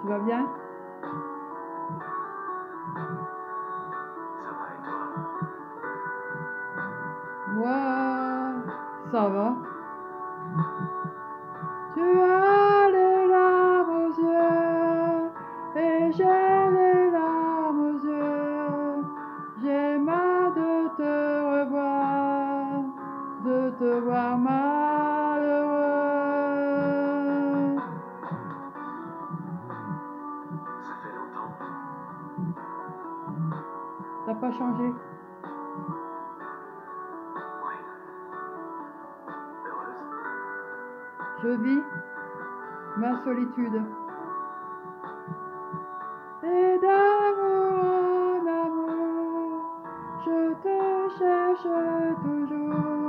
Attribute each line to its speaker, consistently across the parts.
Speaker 1: Tu vas bien?
Speaker 2: Ça va et toi?
Speaker 1: Moi, ça va. Tu as malheureux.
Speaker 2: Ça fait longtemps.
Speaker 1: T'as pas changé.
Speaker 2: Oui. Heureuse
Speaker 1: Je vis ma solitude. Et d'amour en je te cherche toujours.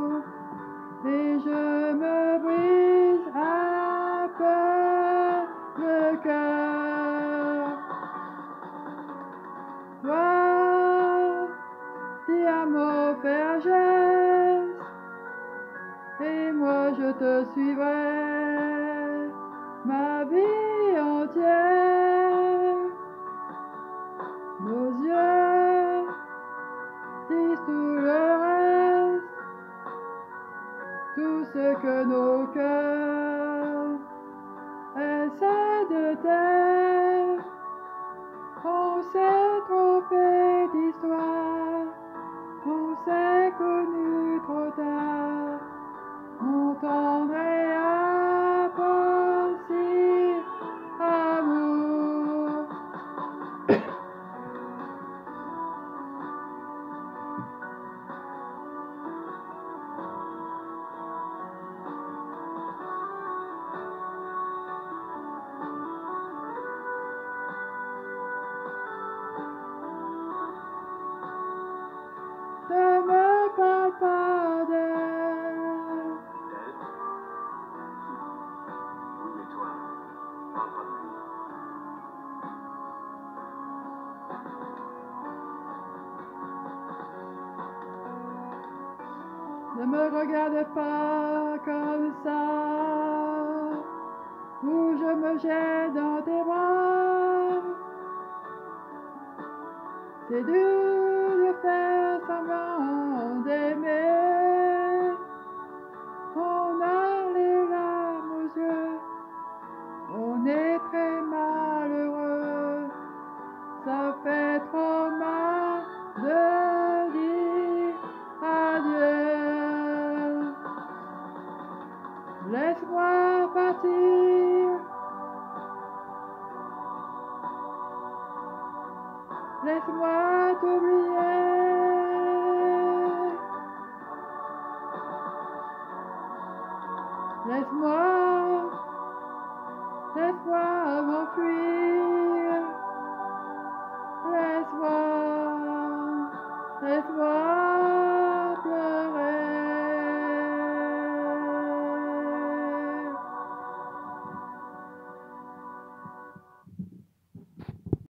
Speaker 1: Et je me brise un peu le cœur. Toi, un mot, faire geste. Et moi je te suivrai ma vie entière. Nos yeux tout ce que nos cœurs essaient de taire. On s'est trompé d'histoire, on s'est connu trop tard. Mon tendre Ne me regarde pas comme ça, ou je me jette dans tes bras. On a les larmes aux yeux, on est très malheureux. Ça fait trop mal de dire adieu. Laisse-moi partir. Laisse-moi t'oublier. Laisse-moi, laisse-moi m'enfuir. Laisse-moi, laisse-moi